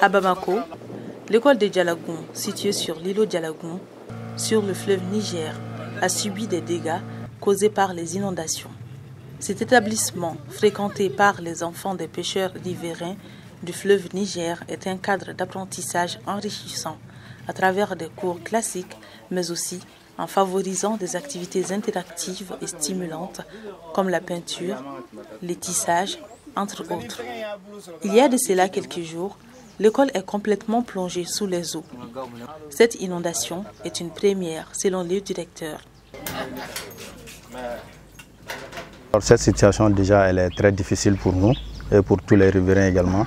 À Bamako, l'école de Djalagoun, située sur l'îlot Djalagoun, sur le fleuve Niger, a subi des dégâts causés par les inondations. Cet établissement, fréquenté par les enfants des pêcheurs riverains du fleuve Niger, est un cadre d'apprentissage enrichissant à travers des cours classiques, mais aussi en favorisant des activités interactives et stimulantes comme la peinture, les tissages, entre autres. Il y a de cela quelques jours, l'école est complètement plongée sous les eaux. Cette inondation est une première selon le directeur. cette situation déjà elle est très difficile pour nous et pour tous les riverains également.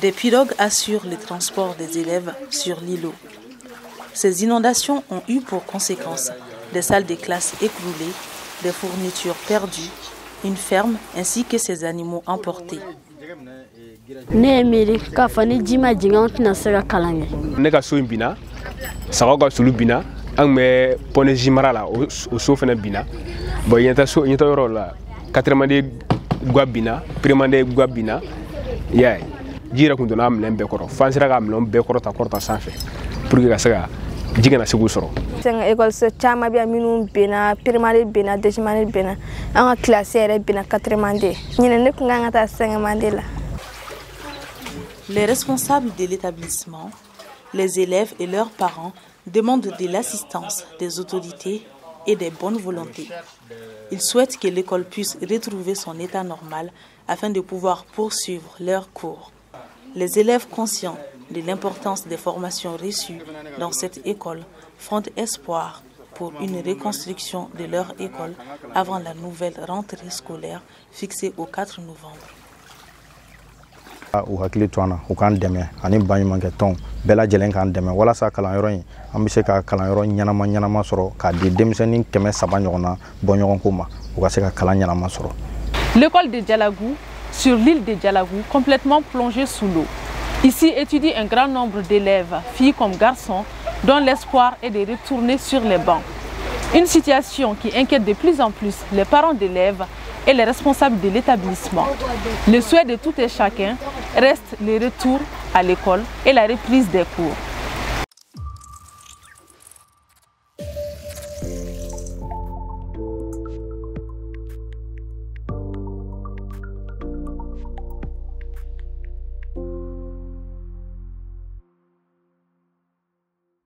Des pirogues assurent le transport des élèves sur l'îlot. Ces inondations ont eu pour conséquence des salles de classe écroulées, des fournitures perdues, une ferme ainsi que ses animaux emportés. ne ye miiri k'a fɔ ni ji ma jigin an tɛna se ka kalan kɛ ne ka so in binna sagaw ka sulu binna an tun bɛ pɔnezi mara la o so fana binna bɔn ɲɛta so ɲɛta yɔrɔ la katremande gwa binna premande gwa binna i y'a ye ji yɛrɛ tun donna a minɛn bɛɛ kɔrɔ f'an sera ka minɛn bɛɛ kɔrɔta kɔrɔta sanfɛ pour que ka se ka ji kana se k'u sɔrɔ sɛŋɛ ekɔliso caman bɛ yan minnu benna pirimari benna desimani benna an ka kilasi yɛrɛ benna katremande ɲinɛ ne kun kan ka taa sɛŋɛmande la Les responsables de l'établissement, les élèves et leurs parents demandent de l'assistance des autorités et des bonnes volontés. Ils souhaitent que l'école puisse retrouver son état normal afin de pouvoir poursuivre leurs cours. Les élèves conscients de l'importance des formations reçues dans cette école font espoir pour une reconstruction de leur école avant la nouvelle rentrée scolaire fixée au 4 novembre. u hakili to an na u k'an dɛmɛ ani baɲumankɛ tɔn bɛɛ lajɛlen k'an dɛmɛ walasa kalanyɔrɔ in an bɛ se ka kalanyɔrɔ ɲɛnama ɲɛnama sɔrɔ k'a di denmisɛnnin kɛmɛ saba ɲɔgɔn na bɔɲɔgɔnko ma u ka se ka kalan ɲɛnama sɔrɔ L'école de Djalagou, sur l'île de Djalagou, complètement plongée sous l'eau. Ici étudie un grand nombre d'élèves, filles comme garçons, dont l'espoir est de retourner sur les bancs. Une situation qui inquiète de plus en plus les parents d'élèves et les responsables de l'établissement. Le souhait de tout et chacun reste le retour à l'école et la reprise des cours.